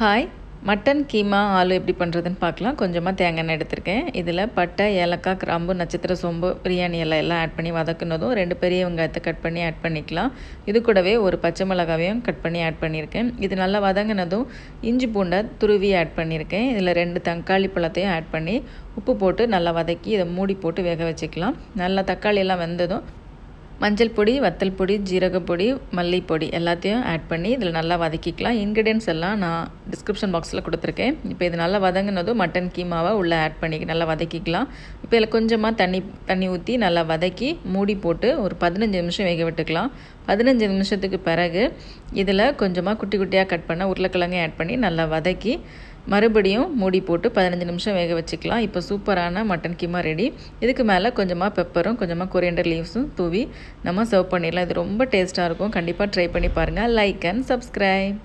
Hi mutton keema aloo எப்படி பண்ணுறதுன்னு பார்க்கலாம். கொஞ்சமாக தேங்காய் எண்ணெய் எடுத்திருக்கேன். இதில் பட்டை ஏலக்காய் கிராம்பு நட்சத்திர சோம்பு பிரியாணி எல்லாம் எல்லாம் ஆட் பண்ணி வதக்குனதும் ரெண்டு பெரிய வெங்காயத்தை கட் பண்ணி ஆட் பண்ணிக்கலாம். இது கூடவே ஒரு பச்சை மிளகாவையும் கட் பண்ணி ஆட் பண்ணியிருக்கேன். இது நல்லா வதங்கினதும் இஞ்சி பூண்டை துருவி ஆட் பண்ணியிருக்கேன். இதில் ரெண்டு தக்காளி பழத்தையும் ஆட் பண்ணி உப்பு போட்டு நல்லா வதக்கி இதை மூடி போட்டு வேக வச்சுக்கலாம். நல்லா தக்காளி எல்லாம் வெந்ததும் மஞ்சள் பொடி வத்தல் பொடி ஜீரகப்பொடி மல்லிப்பொடி எல்லாத்தையும் ஆட் பண்ணி இதில் நல்லா வதக்கிக்கலாம். இன்க்ரீடியன்ஸ் எல்லாம் நான் டிஸ்கிரிப்ஷன் பாக்ஸில் கொடுத்துருக்கேன். இப்போ இது நல்லா வதங்கினதும் மட்டன் கீமாவை உள்ளே ஆட் பண்ணி நல்லா வதக்கிக்கலாம். இப்போ இதில் கொஞ்சமாக தண்ணி தண்ணி ஊற்றி நல்லா வதக்கி மூடி போட்டு ஒரு பதினஞ்சு நிமிஷம் வேக விட்டுக்கலாம். பதினஞ்சு நிமிஷத்துக்கு பிறகு இதில் கொஞ்சமாக குட்டி குட்டியாக கட் பண்ண உருளைக்கிழங்கு ஆட் பண்ணி நல்லா வதக்கி மறுபடியும் மூடி போட்டு பதினஞ்சு நிமிஷம் வேக வச்சுக்கலாம். இப்போ சூப்பரான மட்டன் கீமா ரெடி இதுக்கு மேலே கொஞ்சமாக பெப்பரும் கொஞ்சமாக கொரியண்டர் லீவ்ஸும் தூவி நம்ம சர்வ் பண்ணிடலாம். இது ரொம்ப டேஸ்ட்டாக இருக்கும். கண்டிப்பாக ட்ரை பண்ணி பாருங்கள் லைக் அண்ட் சப்ஸ்கிரைப்